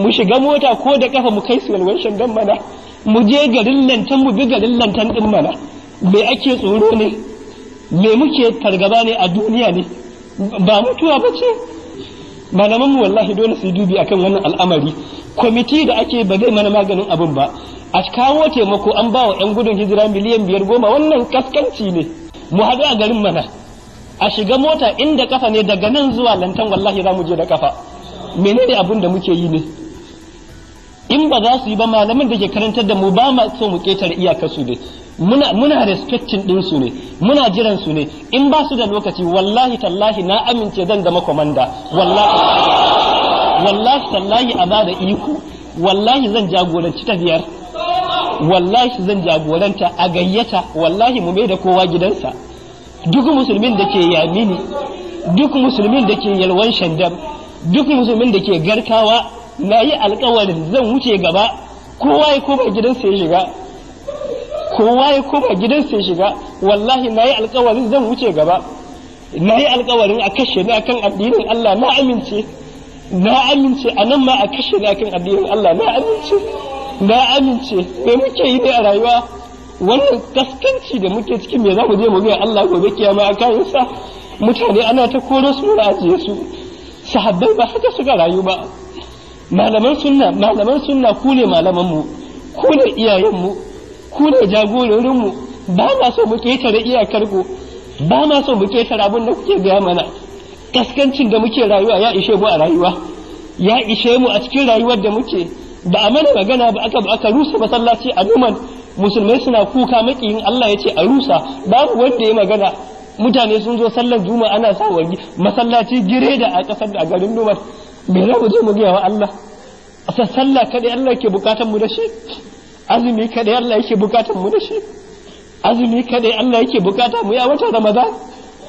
mu shiga mota ko da kafa mu kai su yalwan shandan mana mu je garin lantan mu bi garin lantan din mana. Me ake tsoro ne? Me muke fargaba ne a duniya ne? Ba mutuwa ba ce? Malaman mu wallahi dole su dubi akan wannan al'amari. Kwamiti da ake ba zai mana maganin abin ba. A kawo taimako an ba wa 'yan gudun hijira miliyan biyar goma wannan kaskanci ne. Mu haɗu a garin mana. A shiga mota inda kafa ne daga nan zuwa lantan wallahi za mu je da kafa. Menene abin da muke yi ne? In ba za su yi ba malaman da ke karantar da mu ba ma so mu ƙetare iyakar su ne. Muna muna respecting din su ne. Muna jiran su ne. In ba su da lokaci wallahi tallahi na amince zan zama komanda wallahi. Wallahi tallahi a ba da iko. Wallahi zan jagoranci tafiyar. Wallahi zan jagoranta a gayyata. Wallahi mu mai da kowa gidansa. Duk musulmin da ke yamini duk musulmin da ke yalwan shandam duk musulmin da ke garkawa na yi alkawarin zan wuce gaba kowa ya koma gidansa ya shiga kowa ya koma gidansa ya shiga wallahi na yi alkawarin zan wuce gaba. Na yi alkawarin a kashe ni akan addinin Allah na amince na amince a nan ma a kashe ni akan addinin Allah na amince na amince. Me muke yi ne a rayuwa? Wannan kaskanci da muke cikin me za mu je mu ga Allah gobe kiyama a kayansa mutane ana ta koro su ajiye su. Sahabbai ba haka suka rayu ba. Malaman sunna malaman sunna ku ne malaman mu ku ne iyayen mu ku ne jagororin mu ba ma so mu ƙetare iyakar ku ba ma so mu ƙetare abin da kuke gaya mana. Kaskancin da muke rayuwa ya ishe mu a rayuwa ya ishe mu a cikin rayuwar da muke. Ba a mana magana ba aka aka rusa masallaci a numan. Musulmai suna kuka makiyin Allah ya ce a rusa. Babu wanda ya magana. Mutane sun zo sallar juma'a ana sa masallaci gire da a ƙasar da garin numan. Me za mu je mu gaya wa Allah? A sallah kadai Allah yake bukatan mu da shi? Azumi kadai Allah yake bukatan mu da shi? Azumi kadai Allah yake buƙata mu ya wata ramadan?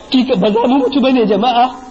Kika ba za mu mutu ba ne jama'a.